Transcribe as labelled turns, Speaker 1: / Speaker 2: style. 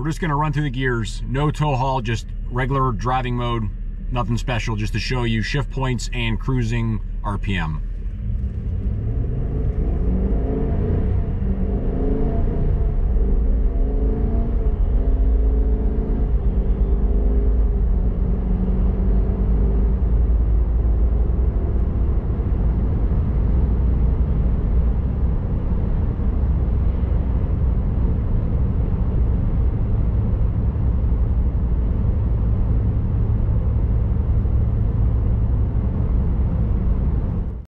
Speaker 1: We're just gonna run through the gears, no tow haul, just regular driving mode, nothing special, just to show you shift points and cruising RPM.